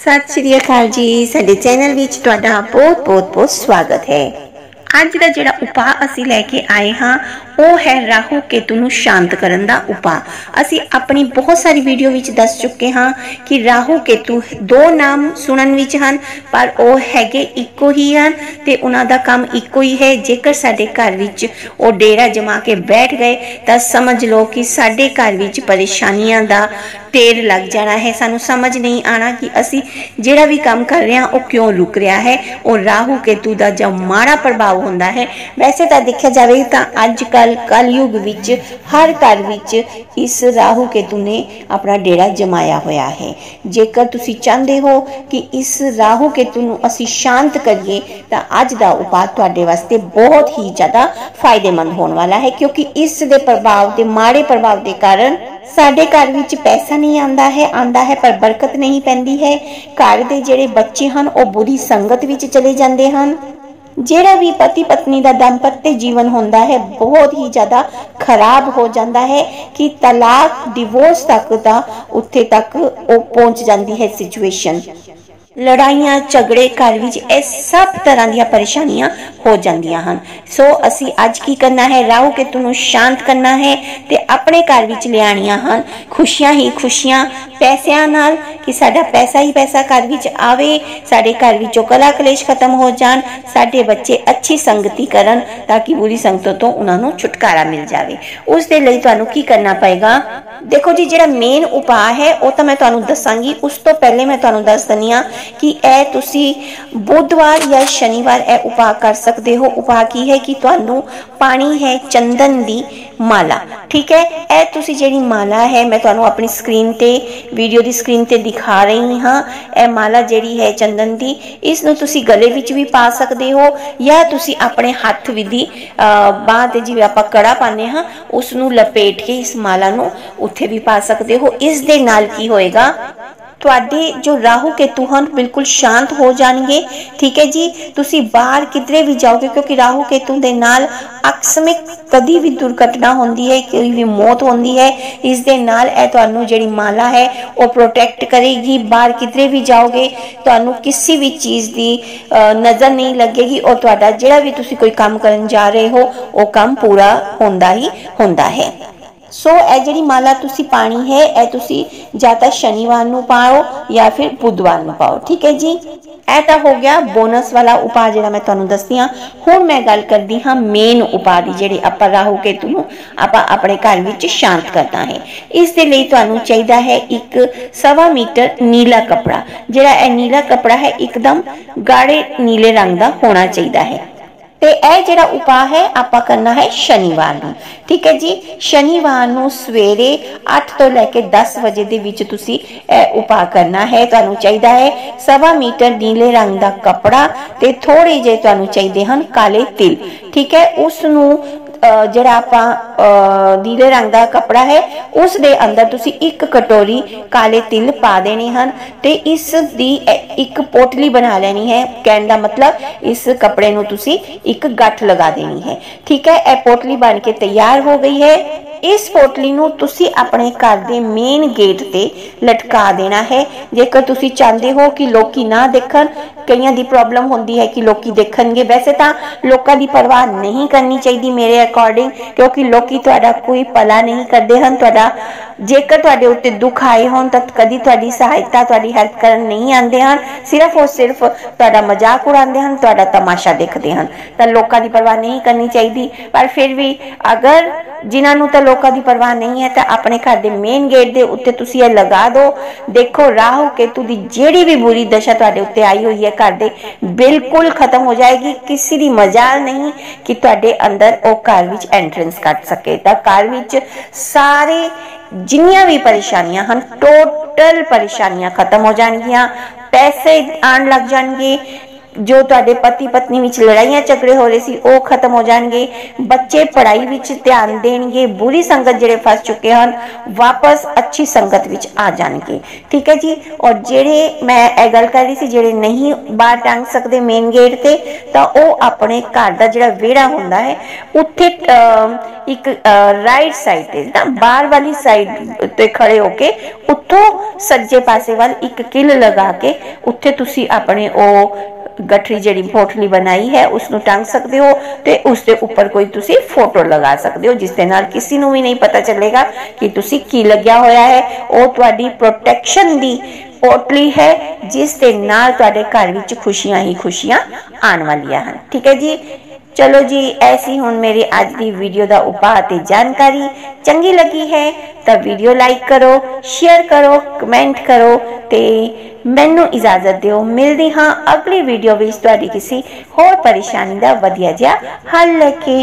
ਸਤਿ ਸ਼੍ਰੀ ਅਕਾਲ ਜੀ। ਸਾਡੇ ਚੈਨਲ ਵਿੱਚ ਤੁਹਾਡਾ ਬਹੁਤ ਬਹੁਤ ਬਹੁਤ ਸਵਾਗਤ ਹੈ। ਅੱਜ ਦਾ ਜਿਹੜਾ ਉਪਾਅ ਅਸੀਂ ਲੈ ਕੇ ਆਏ ਹਾਂ, ਉਹ ਹੈ ਰਾਹੂ ਕੇਤੂ ਨੂੰ ਸ਼ਾਂਤ ਕਰਨ ਦਾ ਉਪਾਅ। ਅਸੀਂ ਆਪਣੀ ਬਹੁਤ ਸਾਰੀ ਵੀਡੀਓ ਵਿੱਚ ਦੱਸ ਚੁੱਕੇ ਹਾਂ ਕਿ ਰਾਹੂ ਕੇਤੂ ਦੋ ਨਾਮ ਸੁਣਨ ਵਿੱਚ ਹਨ, ਪਰ ਉਹ ਹੈਗੇ ਇੱਕੋ ਹੀ ਹਨ ਤੇ ਉਹਨਾਂ ਦਾ ਕੰਮ ਇੱਕੋ ਹੀ ਹੈ। ਜੇਕਰ ਸਾਡੇ ਘਰ ਵਿੱਚ ਉਹ ਡੇਰਾ ਜਮਾ ਕੇ ਬੈਠ ਗਏ, ਤਾਂ ਸਮਝ ਲਓ ਕਿ ਸਾਡੇ ਘਰ ਵਿੱਚ ਪਰੇਸ਼ਾਨੀਆਂ ਦਾ ਢੇਰ ਲੱਗ ਜਾਣਾ ਹੈ। ਸਾਨੂੰ ਸਮਝ ਨਹੀਂ ਆਣਾ ਕਿ ਅਸੀਂ ਜਿਹੜਾ ਵੀ ਕੰਮ ਕਰ ਰਹੇ ਹਾਂ, ਉਹ ਕਿਉਂ ਰੁਕ ਰਿਹਾ ਹੈ? ਉਹ ਰਾਹੂ ਕੇਤੂ ਦਾ ਜੋ ਮਾੜਾ ਪ੍ਰਭਾਵ ਹੁੰਦਾ ਹੈ। ਵੈਸੇ ਤਾਂ ਦੇਖਿਆ ਜਾਵੇ ਤਾਂ ਅੱਜ ਕੱਲ ਕਲਯੁਗ ਵਿੱਚ, ਹਰ ਘਰ ਵਿੱਚ ਇਸ ਰਾਹੂ ਕੇਤੂ ਨੇ ਆਪਣਾ ਡੇਰਾ ਜਮਾਇਆ ਹੋਇਆ ਹੈ। ਜੇਕਰ ਤੁਸੀਂ ਚਾਹੁੰਦੇ ਹੋ ਕਿ ਇਸ ਰਾਹੂ ਕੇਤੂ ਨੂੰ ਅਸੀਂ ਸ਼ਾਂਤ ਕਰੀਏ, ਤਾਂ ਅੱਜ ਦਾ ਉਪਾਅ ਤੁਹਾਡੇ ਵਾਸਤੇ ਬਹੁਤ ਹੀ ਜ਼ਿਆਦਾ ਫਾਇਦੇਮੰਦ ਹੋਣ ਵਾਲਾ ਹੈ, ਕਿਉਂਕਿ ਇਸ ਦੇ ਪ੍ਰਭਾਵ, ਦੇ ਮਾੜੇ ਪ੍ਰਭਾਵ ਦੇ ਕਾਰਨ ਸਾਡੇ ਘਰ ਵਿੱਚ ਪੈਸਾ ਨਹੀਂ ਆਂਦਾ ਹੈ ਆਂਦਾ ਹੈ ਪਰ ਬਰਕਤ ਨਹੀਂ ਪੈਂਦੀ ਹੈ। ਘਰ ਦੇ ਜਿਹੜੇ ਬੱਚੇ ਹਨ, ਉਹ ਬੁਰੀ ਸੰਗਤ ਵਿੱਚ ਚਲੇ ਜਾਂਦੇ ਹਨ। ਜਿਹੜਾ ਵੀ ਪਤੀ ਪਤਨੀ ਦਾ ਦੰਪਤੀ ਜੀਵਨ ਹੁੰਦਾ ਹੈ, ਬਹੁਤ ਹੀ ਜ਼ਿਆਦਾ ਖਰਾਬ ਹੋ ਜਾਂਦਾ ਹੈ ਕਿ ਤਲਾਕ, ਡਿਵੋਰਸ ਤੱਕ ਦਾ ਉੱਥੇ ਤੱਕ ਉਹ ਪਹੁੰਚ ਜਾਂਦੀ ਹੈ ਸਿਚੁਏਸ਼ਨ ਲੜਾਈਆਂ, ਝਗੜੇ ਘਰ ਵਿੱਚ ਇਹ ਸਭ ਤਰ੍ਹਾਂ ਦੀਆਂ ਪਰੇਸ਼ਾਨੀਆਂ ਹੋ ਜਾਂਦੀਆਂ ਹਨ। ਸੋ ਅਸੀਂ ਅੱਜ ਕੀ ਕਰਨਾ ਹੈ? ਰਾਹੂ ਕੇਤੂ ਨੂੰ ਸ਼ਾਂਤ ਕਰਨਾ ਹੈ ਤੇ ਆਪਣੇ ਘਰ ਵਿੱਚ ਲਿਆਣੀਆਂ ਹਨ। ਖੁਸ਼ੀਆਂ ਹੀ ਖੁਸ਼ੀਆਂ, ਪੈਸਿਆਂ ਨਾਲ ਕਿ ਸਾਡਾ ਪੈਸਾ ਹੀ ਪੈਸਾ ਘਰ ਵਿੱਚ ਆਵੇ, ਸਾਡੇ ਘਰ ਵਿੱਚੋਂ ਕਲਾ ਕਲੇਸ਼ ਖਤਮ ਹੋ ਜਾਣ, ਸਾਡੇ ਬੱਚੇ ਅੱਛੀ ਸੰਗਤੀ ਕਰਨ ਤਾਂ ਕਿ ਬੁਰੀ ਸੰਗਤ ਤੋਂ ਉਹਨਾਂ ਨੂੰ ਛੁਟਕਾਰਾ ਮਿਲ ਜਾਵੇ। ਉਸ ਦੇ ਲਈ ਤੁਹਾਨੂੰ ਕੀ ਕਰਨਾ ਪਏਗਾ? ਦੇਖੋ ਜੀ, ਜਿਹੜਾ ਮੇਨ ਉਪਾਅ ਹੈ, ਉਹ ਤਾਂ ਮੈਂ ਤੁਹਾਨੂੰ ਦੱਸਾਂਗੀ। ਉਸ ਤੋਂ ਪਹਿਲੇ ਮੈਂ ਤੁਹਾਨੂੰ ਦੱਸ ਦਨੀ ਆ ਕਿ ਇਹ ਤੁਸੀਂ ਬੁੱਧਵਾਰ ਜਾਂ ਸ਼ਨੀਵਾਰ ਇਹ ਉਪਾਅ ਕਰ ਸਕਦੇ ਹੋ। ਉਪਾਅ ਕੀ ਹੈ ਕਿ ਤੁਹਾਨੂੰ ਪਾਣੀ ਹੈ ਚੰਦਨ ਦੀ ਮਾਲਾ। ਠੀਕ ਹੈ? ਇਹ ਤੁਸੀਂ ਜਿਹੜੀ ਮਾਲਾ ਹੈ, ਮੈਂ ਤੁਹਾਨੂੰ ਆਪਣੀ ਸਕਰੀਨ ਤੇ, ਵੀਡੀਓ ਦੀ ਸਕਰੀਨ ਤੇ ਦਿਖਾ ਰਹੀ ਹਾਂ। ਇਹ ਮਾਲਾ ਜਿਹੜੀ ਹੈ ਚੰਦਨ ਦੀ ਇਸ ਨੂੰ ਤੁਸੀਂ ਗਲੇ ਵਿੱਚ ਵੀ ਪਾ ਸਕਦੇ ਹੋ ਜਾਂ ਤੁਸੀਂ ਆਪਣੇ ਹੱਥ ਵਿਧੀ ਬਾਹ ਤੇ ਜਿਵੇਂ ਆਪਾਂ ਕੜਾ ਪਾਉਂਦੇ ਹਾਂ ਉਸ ਨੂੰ ਲਪੇਟ ਕੇ ਇਸ ਮਾਲਾ ਨੂੰ ਉੱਥੇ ਵੀ ਪਾ ਸਕਦੇ ਹੋ। ਇਸ ਦੇ ਨਾਲ ਕੀ ਹੋਏਗਾ? ਤੁਹਾਡੇ ਜੋ ਰਾਹੂ ਕੇਤੂ ਹਨ ਬਿਲਕੁਲ ਸ਼ਾਂਤ ਹੋ ਜਾਣਗੇ। ਠੀਕ ਹੈ ਜੀ? ਤੁਸੀਂ ਬਾਹਰ ਕਿਧਰੇ ਵੀ ਜਾਓਗੇ, ਕਿਉਂਕਿ ਰਾਹੂ ਕੇਤੂ ਦੇ ਨਾਲ ਅਕਸਮਿਕ ਕਦੀ ਵੀ ਦੁਰਘਟਨਾ ਹੁੰਦੀ ਹੈ, ਕੋਈ ਵੀ ਮੌਤ ਹੁੰਦੀ ਹੈ, ਇਸ ਦੇ ਨਾਲ ਇਹ ਤੁਹਾਨੂੰ ਜਿਹੜੀ ਮਾਲਾ ਹੈ, ਉਹ ਪ੍ਰੋਟੈਕਟ ਕਰੇਗੀ। ਬਾਹਰ ਕਿਧਰੇ ਵੀ ਜਾਓਗੇ, ਤੁਹਾਨੂੰ ਕਿਸੇ ਵੀ ਚੀਜ਼ ਦੀ ਨਜ਼ਰ ਨਹੀਂ ਲੱਗੇਗੀ, ਔਰ ਤੁਹਾਡਾ ਜਿਹੜਾ ਵੀ ਤੁਸੀਂ ਕੋਈ ਕੰਮ ਕਰਨ ਜਾ ਰਹੇ ਹੋ, ਉਹ ਕੰਮ ਪੂਰਾ ਹੁੰਦਾ ਹੀ ਹੁੰਦਾ ਹੈ। ਸੋ ਇਹ ਜਿਹੜੀ ਮਾਲਾ ਤੁਸੀਂ ਪਾਣੀ ਹੈ, ਇਹ ਤੁਸੀਂ ਜਾਂ ਤਾਂ ਸ਼ਨੀਵਾਰ ਨੂੰ ਪਾਓ ਜਾਂ ਫਿਰ ਬੁੱਧਵਾਰ ਨੂੰ ਪਾਓ। ਠੀਕ ਹੈ ਜੀ? ਇਹ ਤਾਂ ਹੋ ਗਿਆ ਬੋਨਸ ਵਾਲਾ ਉਪਾਅ ਜਿਹੜਾ ਮੈਂ ਤੁਹਾਨੂੰ ਦੱਸਦੀ ਹੁਣ ਮੈਂ ਗੱਲ ਕਰਦੀ ਹਾਂ ਮੇਨ ਉਪਾਅ ਦੀ ਜਿਹੜੇ ਆਪਾਂ ਰਾਹੂ ਕੇਤੂ ਨੂੰ ਆਪਾਂ ਆਪਣੇ ਘਰ ਵਿੱਚ ਸ਼ਾਂਤ ਕਰਨਾ ਹੈ। ਇਸ ਦੇ ਲਈ ਤੁਹਾਨੂੰ ਚਾਹੀਦਾ ਹੈ ਇੱਕ ਸਵਾ ਮੀਟਰ ਨੀਲਾ ਕਪੜਾ। ਜਿਹੜਾ ਇਹ ਨੀਲਾ ਕਪੜਾ ਹੈ, ਇੱਕਦਮ ਗਾੜੇ ਨੀਲੇ ਰੰਗ ਦਾ ਹੋਣਾ ਚਾਹੀਦਾ ਹੈ। ਤੇ ਇਹ ਜਿਹੜਾ ਉਪਾਅ ਹੈ, ਆਪਾਂ ਕਰਨਾ ਹੈ ਸ਼ਨੀਵਾਰ ਨੂੰ। ਠੀਕ ਹੈ ਜੀ? ਸ਼ਨੀਵਾਰ ਨੂੰ ਸਵੇਰੇ 8 ਤੋਂ ਲੈ ਕੇ 10 ਵਜੇ ਦੇ ਵਿੱਚ ਤੁਸੀਂ ਇਹ ਉਪਾਅ ਕਰਨਾ ਹੈ। ਤੁਹਾਨੂੰ ਚਾਹੀਦਾ ਹੈ ਸਵਾ ਮੀਟਰ ਨੀਲੇ ਰੰਗ ਦਾ ਕਪੜਾ ਤੇ ਥੋੜੇ ਜੇ ਤੁਹਾਨੂੰ ਚਾਹੀਦੇ ਹਨ ਕਾਲੇ ਤਿਲ। ਠੀਕ ਹੈ? ਉਸ ਨੂੰ ਜਿਹੜਾ ਆਪਾਂ ਨੀਲੇ ਰੰਗ ਦਾ ਕਪੜਾ ਹੈ, ਉਸ ਦੇ ਅੰਦਰ ਤੁਸੀਂ ਇੱਕ ਕਟੋਰੀ ਕਾਲੇ ਤਿਲ ਪਾ ਦੇਣੇ ਹਨ ਤੇ ਇਸ ਦੀ ਇੱਕ ਪੋਟਲੀ ਬਣਾ ਲੈਣੀ ਹੈ। ਕਹਿਣ ਦਾ ਮਤਲਬ, ਇਸ ਕਪੜੇ ਨੂੰ ਤੁਸੀਂ ਇੱਕ ਗੱਠ ਲਗਾ ਦੇਣੀ ਹੈ। ਠੀਕ ਹੈ, ਇਹ ਪੋਟਲੀ ਬਣ ਕੇ ਤਿਆਰ ਹੋ ਗਈ ਹੈ। ਇਸ ਪੋਟਲੀ ਨੂੰ ਤੁਸੀਂ ਆਪਣੇ ਘਰ ਦੇ ਮੇਨ ਗੇਟ ਤੇ ਲਟਕਾ ਦੇਣਾ ਹੈ। ਜੇਕਰ ਤੁਸੀਂ ਚਾਹੁੰਦੇ ਹੋ ਕਿ ਲੋਕੀ ਨਾ ਦੇਖਣ, ਕਈਆਂ ਦੀ ਪ੍ਰੋਬਲਮ ਹੁੰਦੀ ਹੈ ਕਿ ਲੋਕੀ ਦੇਖਣਗੇ। ਵੈਸੇ ਤਾਂ ਲੋਕਾਂ ਦੀ ਪਰਵਾਹ ਨਹੀਂ ਕਰਨੀ ਚਾਹੀਦੀ ਮੇਰੇ ਅਕੋਰਡਿੰਗ ਕਿਉਂਕਿ ਲੋਕੀ ਤੁਹਾਡਾ ਕੋਈ ਭਲਾ ਨਹੀਂ ਕਰਦੇ ਹਨ ਤੁਹਾਡਾ ਜੇਕਰ ਤੁਹਾਡੇ ਉੱਤੇ ਦੁੱਖ ਆਏ ਹੋਣ ਤਾਂ ਕਦੀ ਤੁਹਾਡੀ ਸਹਾਇਤਾ, ਤੁਹਾਡੀ ਹੈਲਪ ਕਰਨ ਨਹੀਂ ਆਉਂਦੇ ਹਨ। ਸਿਰਫ ਉਹ ਸਿਰਫ ਤੁਹਾਡਾ ਮਜ਼ਾਕ ਉਡਾਉਂਦੇ ਹਨ, ਤੁਹਾਡਾ ਤਮਾਸ਼ਾ ਦੇਖਦੇ ਹਨ। ਤਾਂ ਲੋਕਾਂ ਦੀ ਪਰਵਾਹ ਨਹੀਂ ਕਰਨੀ ਚਾਹੀਦੀ। ਪਰ ਫਿਰ ਵੀ ਅਗਰ ਜਿਨ੍ਹਾਂ ਨੂੰ ਤਾਂ ਲੋਕਾਂ ਦੀ ਪਰਵਾਹ ਨਹੀਂ ਹੈ ਤਾਂ ਆਪਣੇ ਘਰ ਦੇ ਮੇਨ ਗੇਟ ਦੇ ਉੱਤੇ ਤੁਸੀਂ ਇਹ ਲਗਾ ਦਿਓ। ਦੇਖੋ ਰਾਹੂ ਕੇਤੂ ਦੀ ਜਿਹੜੀ ਵੀ ਬੁਰੀ ਦਸ਼ਾ ਤੁਹਾਡੇ ਉੱਤੇ ਆਈ ਹੋਈ ਹੈ, ਘਰ ਦੇ ਬਿਲਕੁਲ ਖਤਮ ਹੋ ਜਾਏਗੀ। ਕਿਸੇ ਦੀ ਮਜਾਲ ਨਹੀਂ ਕਿ ਤੁਹਾਡੇ ਅੰਦਰ ਉਹ ਘਰ ਵਿੱਚ ਐਂਟਰੈਂਸ ਕਰ ਸਕੇ। ਤਾਂ ਘਰ ਵਿੱਚ ਸਾਰੇ ਜਿੰਨੀਆਂ ਵੀ ਪਰੇਸ਼ਾਨੀਆਂ ਹਨ ਟੋਟਲ ਪਰੇਸ਼ਾਨੀਆਂ ਖਤਮ ਹੋ ਜਾਣਗੀਆਂ ਪੈਸੇ ਆਣ ਲੱਗ ਜਾਣਗੇ ਜੋ ਤੁਹਾਡੇ ਪਤੀ ਪਤਨੀ ਵਿੱਚ ਲੜਾਈਆਂ ਝਗੜੇ ਹੋ ਰਹੇ ਸੀ, ਉਹ ਖਤਮ ਹੋ ਜਾਣਗੇ। ਬੱਚੇ ਪੜ੍ਹਾਈ ਵਿੱਚ ਧਿਆਨ ਦੇਣਗੇ। ਬੁਰੀ ਸੰਗਤ ਜਿਹੜੇ ਫਸ ਚੁੱਕੇ ਹਨ, ਵਾਪਸ ਅੱਛੀ ਸੰਗਤ ਵਿੱਚ ਆ ਜਾਣਗੇ। ਠੀਕ ਹੈ ਜੀ? ਔਰ ਜਿਹੜੇ ਮੈਂ ਇਹ ਗੱਲ ਕਰ ਰਹੀ ਸੀ, ਜਿਹੜੇ ਨਹੀਂ ਬਾਹਰ ਟੰਗ ਸਕਦੇ ਮੇਨ ਗੇਟ ਤੇ, ਤਾਂ ਉਹ ਆਪਣੇ ਘਰ ਦਾ ਜਿਹੜਾ ਵਿਹੜਾ ਹੁੰਦਾ ਹੈ, ਉੱਥੇ ਇੱਕ ਰਾਈਟ ਸਾਈਡ ਤੇ ਨਾ ਬਾਹਰ ਵਾਲੀ ਸਾਈਡ ਤੇ ਖੜੇ ਹੋ ਕੇ, ਉੱਥੋਂ ਸੱਜੇ ਪਾਸੇ ਵੱਲ ਇੱਕ ਕਿੱਲ ਲਗਾ ਕੇ, ਉੱਥੇ ਤੁਸੀਂ ਆਪਣੇ ਉਹ ਗਠਰੀ ਜਿਹੜੀ ਪੋਟਲੀ ਬਣਾਈ ਹੈ ਉਸ ਨੂੰ ਟੰਗ ਸਕਦੇ ਹੋ ਤੇ ਉਸ ਦੇ ਉੱਪਰ ਕੋਈ ਤੁਸੀਂ ਫੋਟੋ ਲਗਾ ਸਕਦੇ ਹੋ, ਜਿਸ ਦੇ ਨਾਲ ਕਿਸੇ ਨੂੰ ਵੀ ਨਹੀਂ ਪਤਾ ਚੱਲੇਗਾ ਕਿ ਤੁਸੀਂ ਕੀ ਲੱਗਿਆ ਹੋਇਆ ਹੈ। ਉਹ ਤੁਹਾਡੀ ਪ੍ਰੋਟੈਕਸ਼ਨ ਦੀ ਪੋਟਲੀ ਹੈ, ਜਿਸ ਦੇ ਨਾਲ ਤੁਹਾਡੇ ਘਰ ਵਿੱਚ ਖੁਸ਼ੀਆਂ ਹੀ ਖੁਸ਼ੀਆਂ ਆਉਣ ਵਾਲੀਆਂ ਹਨ। ਠੀਕ ਹੈ ਜੀ? ਚਲੋ ਜੀ ਐਸੀ ਹੁਣ ਮੇਰੀ ਅੱਜ ਦੀ ਵੀਡੀਓ ਦਾ ਉਪਾਅ ਤੇ ਜਾਣਕਾਰੀ। ਚੰਗੀ ਲੱਗੀ ਹੈ ਤਾਂ ਵੀਡੀਓ ਲਾਈਕ ਕਰੋ ਸ਼ੇਅਰ ਕਰੋ ਕਮੈਂਟ ਕਰੋ ਤੇ ਮੈਨੂੰ ਇਜਾਜ਼ਤ ਦਿਓ। ਮਿਲਦੀ ਹਾਂ ਅਗਲੀ ਵੀਡੀਓ ਵਿੱਚ ਤੁਹਾਡੀ ਕਿਸੇ ਹੋਰ ਪਰੇਸ਼ਾਨੀ ਦਾ ਵਧੀਆ ਜਿਹਾ ਹੱਲ ਲੈ ਕੇ।